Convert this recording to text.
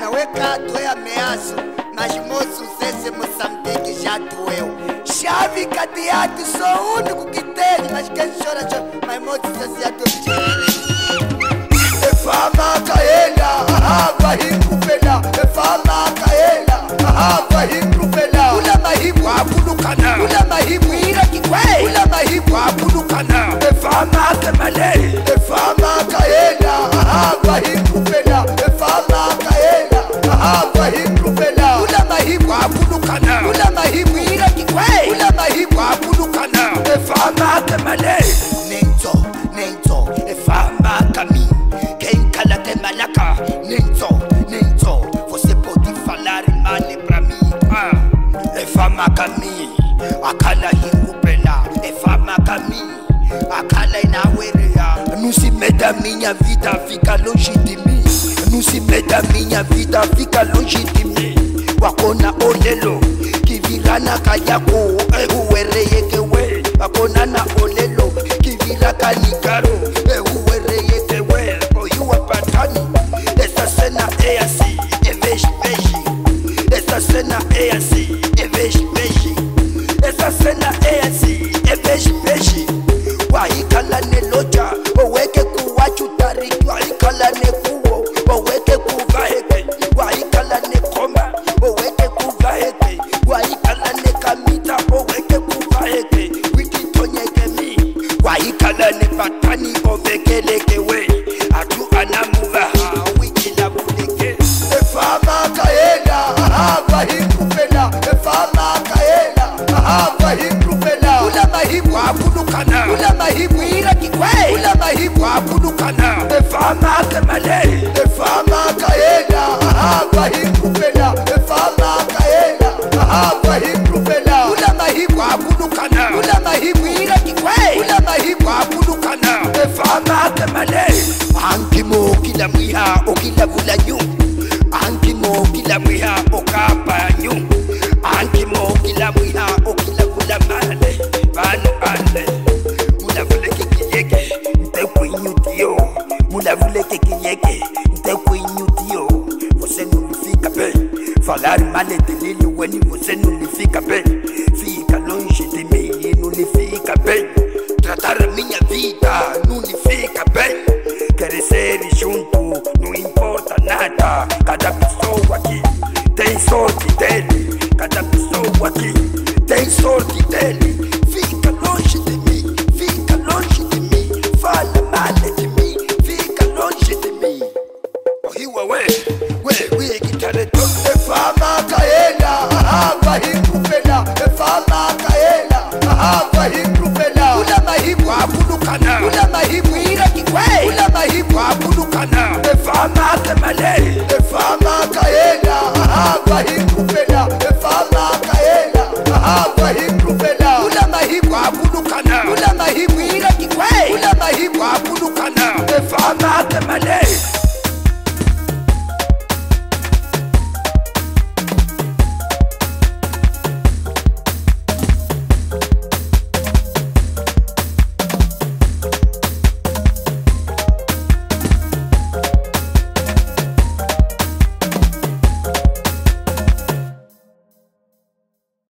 Não é gato, é ameaço. Mas moço, esse Moçambique já doeu. Chave, cadeado, sou o único que tem. Mas quem chora, chora. Mas moço, esse é do Fama, efamagami akala hirupela efamagami akala inawerea nusimedaminya vita fika lojidimi nusimedaminya vita fika lojidimi wakona olelo kivirana kayako euwereyekewe wakona na olelo kiviraka nikaro euwereyekewe oyuwapatani kulama hinkwakulukana efama ka malei efama ka yena ahamba hinkupela efama ka yena ahamba hinkupela kulama hinkwakulukana kulama hinkwiratikwe kulama hinkwakulukana efama ka malei angimokila mwiha okila kula nyuma você não lhe fica bem. Falar mal é delírio, ele você não lhe fica bem. Fica longe de mim e não lhe fica bem. Tratar a minha vida não lhe fica bem. Crescer junto não importa nada. Cada pessoa aqui tem sorte dele. Cada pessoa aqui tem sorte dele. iwa we we uye gitare to efama kaenda ahava hingupela efama kaenda ahava hingupela kula mahibu wabudukana kula mahibu ira kikwe kula mahibu wabudukana efama kemale efama kaenda ahava hingupela